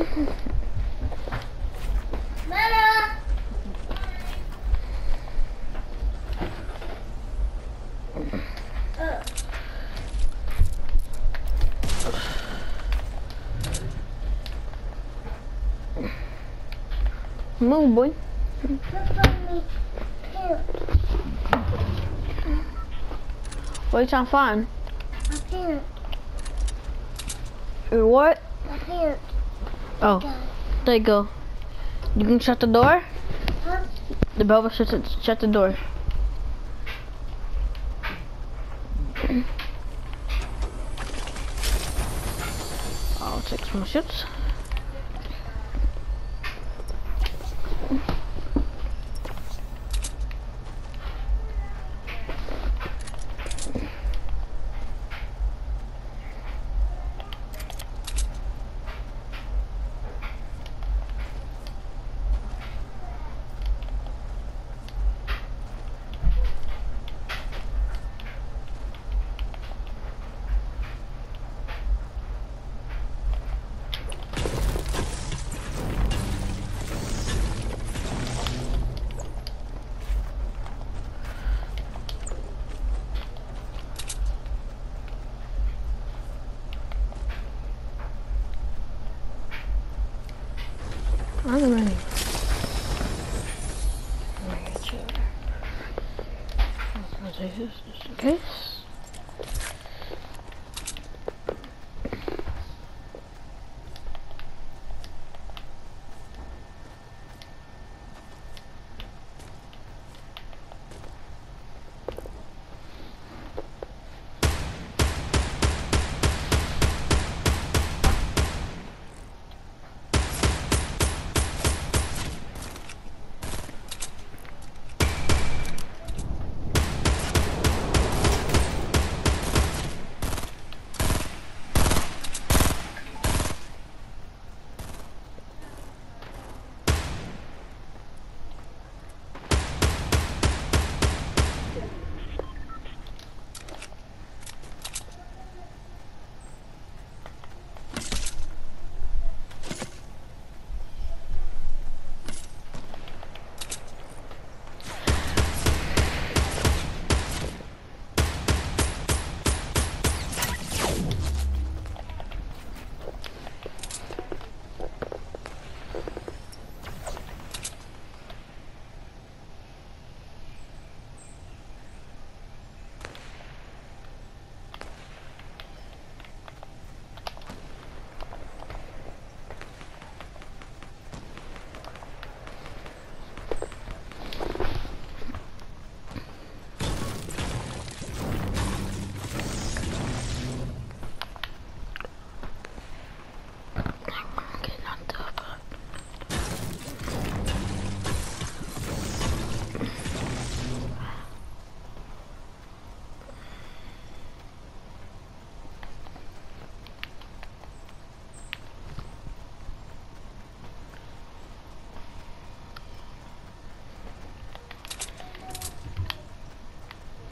Mama! Uh, Move, boy. look at me. What you trying to find? here, what? here. Oh, there you go. You can shut the door. The bell will shut, shut the door. I'll take some chips.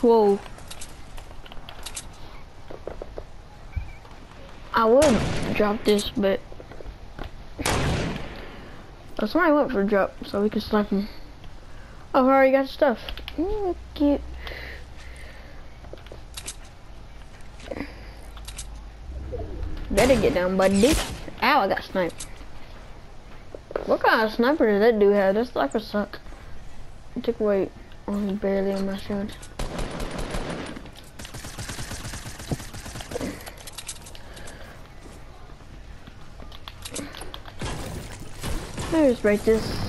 Whoa. I would drop this, but oh, somebody went for a drop, so we can snipe him. Oh, I already got stuff. Mm, cute. Better get down, buddy. Ow, I got sniped. What kind of sniper does that dude have? That sniper suck. Take away only barely on my shield. Let me just break this.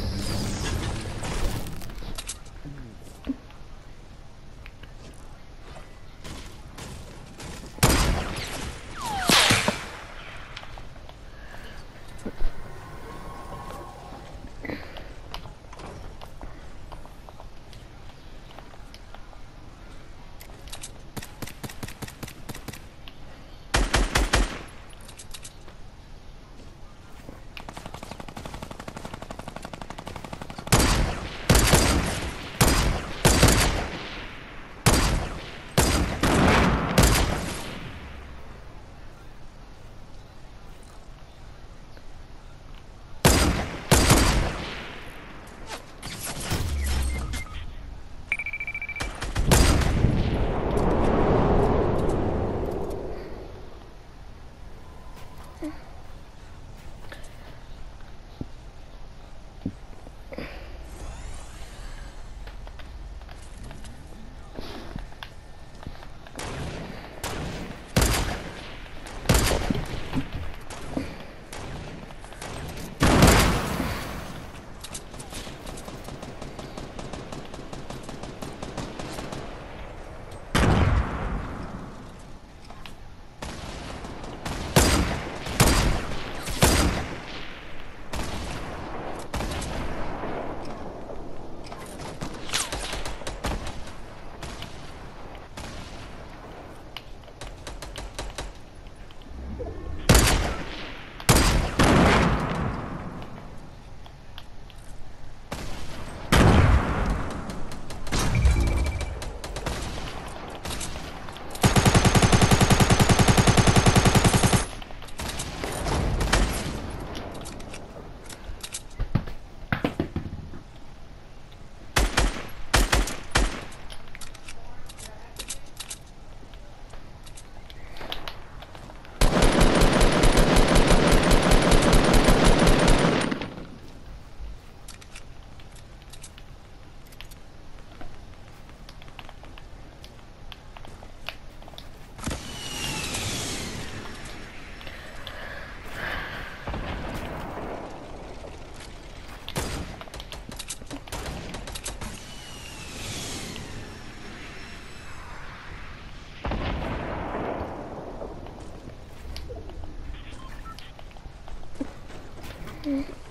嗯。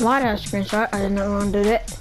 Might have a screenshot. I did not want to do that.